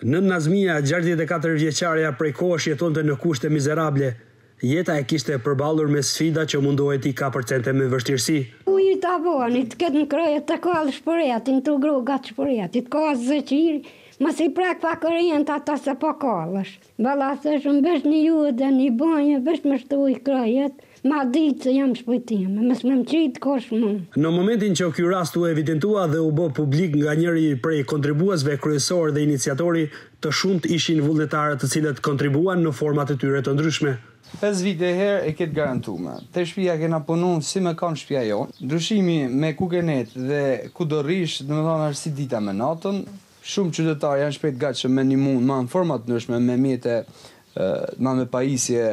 Nënë Nazmija, gjashtëdhjetë e katër vjeçarja prej kohësh jetonte në kushte mizerable. Jeta e kishte përballur me sfida që mundohej t'i kapërcente me vështirësi. Kur ta boni te ket n'krojet të kallë shpëreat, i n'tu gruga shpëreat, i të ka zë qiri, mos i prekë pakërientë ata se po kallësh. Valla se shumë vesh ni ju edhe ni banje vesh me shti krajet ma dit se jam shpëtim me m'qit kush mu. Në momentin që ky rast u evidentua dhe u bë publik nga njëri prej kontribuesve kryesorë dhe iniciatori, të shumtë ishin vullnetarët të cilët kontribuan në format e tyre të ndryshme. Pesë vite herë e ketë garantume. Te shpija kena punu si me kanë shpija jonë. Ndryshimi me ku ke nejt dhe ku do rrish, domethënë është si dita me natën. Shumë qytetarë janë shpreh gatshëm me ndihmu ma në forma të ndryshme, me mjete ma me pajisje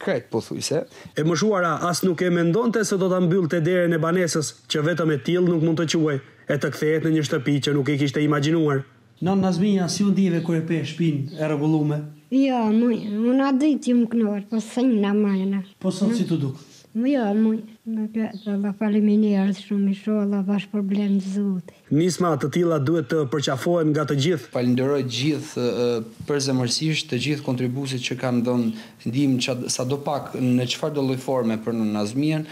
krejt pothuajse. E moshuara as nuk e mendonte se do ta mbyllte derën e banesës që vetëm e tillë nuk mund të quhej e të kthehej në një shtëpi që nuk e kishte imagjinuar. Nënë Nazmija, si u ndjeve kur e pe shpinë e rregullume? Jo, moj, unë atë ditë jam kënaqur, po sot ma mirë. Po sot si të duk? Jo, moj, nuk e, valla faleminderit shumë, ishalla ju shpërblen zoti. Nisma të tilla duhet të përqafohen nga të gjithë. Falënderoj të gjithë përzemërsisht, të gjithë kontribuesit që kanë dhënë ndihmë sado pak në çfarëdo lloj forme për nënë Nazmijen,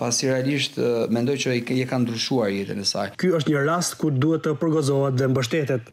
pasi realisht mendoj që e kanë ndryshuar jetën e saj. Ky është një rast kur duhet të përgozohet dhe mbështetet.